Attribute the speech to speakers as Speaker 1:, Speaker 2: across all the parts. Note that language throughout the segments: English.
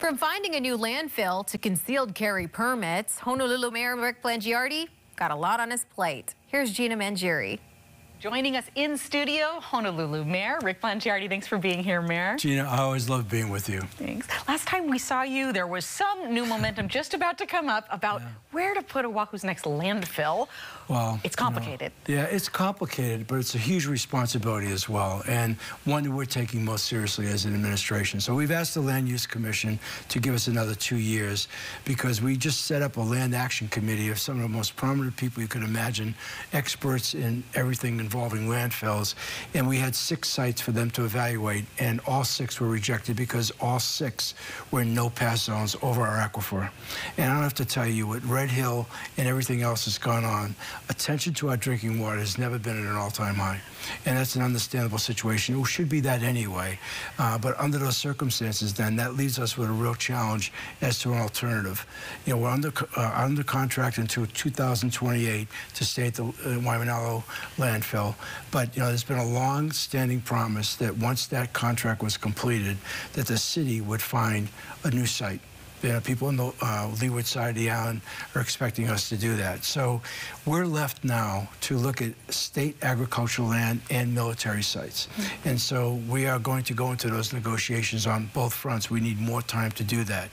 Speaker 1: From finding a new landfill to concealed carry permits, Honolulu Mayor Rick Blangiardi got a lot on his plate. Here's Gina Mangieri.
Speaker 2: Joining us in studio, Honolulu Mayor Rick Blangiardi. Thanks for being here, Mayor.
Speaker 3: Gina, I always love being with you.
Speaker 2: Thanks. Last time we saw you, there was some new momentum just about to come up about yeah. where to put Oahu's next landfill. Well, it's complicated.
Speaker 3: You know, yeah, it's complicated, but it's a huge responsibility as well, and one that we're taking most seriously as an administration. So we've asked the Land Use Commission to give us another two years because we just set up a land action committee of some of the most prominent people you could imagine, experts in everything involving landfills, and we had six sites for them to evaluate, and all six were rejected because all six were no-pass zones over our aquifer. And I don't have to tell you, what Red Hill and everything else has gone on, attention to our drinking water has never been at an all-time high. And that's an understandable situation. It should be that anyway. Uh, but under those circumstances, then, that leaves us with a real challenge as to an alternative. You know, we're under, uh, under contract until 2028 to stay at the uh, Waimanalo landfill. But, you know, there's been a long-standing promise that once that contract was completed, that the city would find a new site you know, people on the uh, leeward side of the island are expecting us to do that. So we're left now to look at state agricultural land and military sites. Mm -hmm. And so we are going to go into those negotiations on both fronts. We need more time to do that.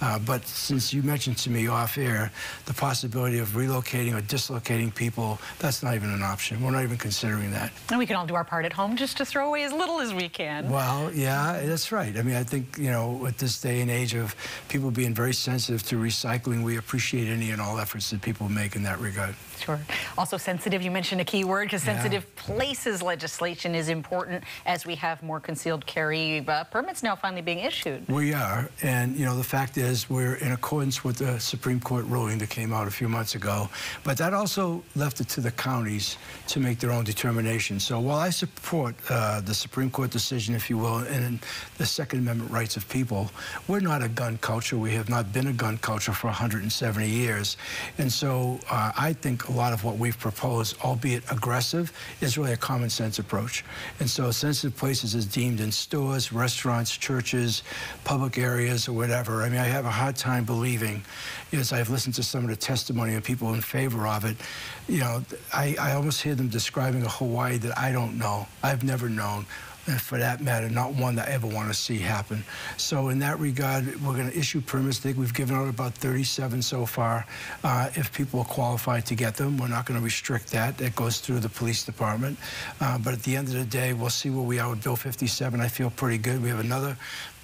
Speaker 3: Uh, but since you mentioned to me off air the possibility of relocating or dislocating people, that's not even an option. We're not even considering that.
Speaker 2: And we can all do our part at home just to throw away as little as we can.
Speaker 3: Well, yeah, that's right. I mean, I think, you know, at this day and age of people people being very sensitive to recycling. We appreciate any and all efforts that people make in that regard.
Speaker 2: Sure. Also sensitive, you mentioned a key word, because yeah. sensitive places legislation is important as we have more concealed carry uh, permits now finally being issued.
Speaker 3: We are, and you know, the fact is we're in accordance with the Supreme Court ruling that came out a few months ago, but that also left it to the counties to make their own determination. So while I support uh, the Supreme Court decision, if you will, and the Second Amendment rights of people, we're not a gun culture. We have not been a gun culture for 170 years. And so uh, I think a lot of what we've proposed, albeit aggressive, is really a common sense approach. And so sensitive places is deemed in stores, restaurants, churches, public areas, or whatever. I mean, I have a hard time believing, as I've listened to some of the testimony of people in favor of it, you know, I, I almost hear them describing a Hawaii that I don't know. I've never known and for that matter, not one that I ever want to see happen. So in that regard, we're going to issue permits. I think we've given out about 37 so far. Uh, if people are qualified to get them, we're not going to restrict that. That goes through the police department. Uh, but at the end of the day, we'll see where we are with Bill 57. I feel pretty good. We have another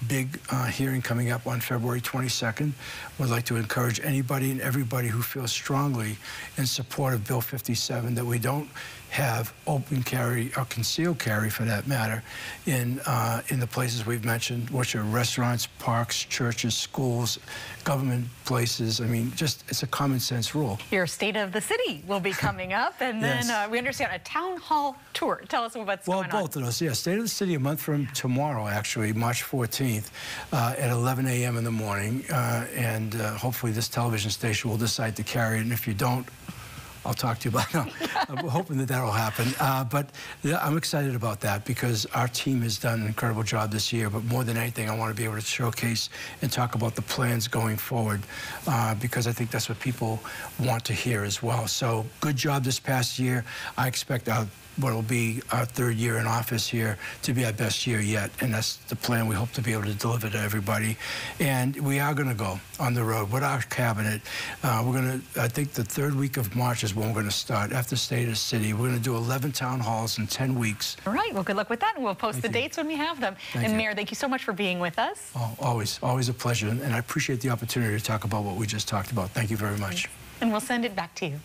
Speaker 3: big uh, hearing coming up on February 22nd. We'd like to encourage anybody and everybody who feels strongly in support of Bill 57 that we don't have open carry or concealed carry for that matter in uh, in the places we've mentioned, which are restaurants, parks, churches, schools, government places. I mean, just it's a common sense rule.
Speaker 2: Your state of the city will be coming up, and then uh, we understand a town hall tour. Tell us what's
Speaker 3: well,
Speaker 2: going on.
Speaker 3: Well, both of those. Yeah, state of the city a month from tomorrow, actually, March 14th, uh, at 11 a.m. in the morning, uh, and uh, hopefully this television station will decide to carry it. And if you don't, I'll talk to you about. I'm hoping that that'll happen. Uh, but I'm excited about that because our team has done an incredible job this year. But more than anything, I want to be able to showcase and talk about the plans going forward uh, because I think that's what people want to hear as well. So good job this past year. I expect our what will be our third year in office here to be our best year yet. And that's the plan we hope to be able to deliver to everybody. And we are going to go on the road with our cabinet. Uh, we're going to, I think the third week of March is when we're going to start after State of the City. We're going to do 11 town halls in 10 weeks.
Speaker 2: All right. Well, good luck with that. And we'll post thank the you. dates when we have them. Thank and you. Mayor, thank you so much for being with us.
Speaker 3: Oh, always, always a pleasure. And I appreciate the opportunity to talk about what we just talked about. Thank you very much.
Speaker 2: And we'll send it back to you.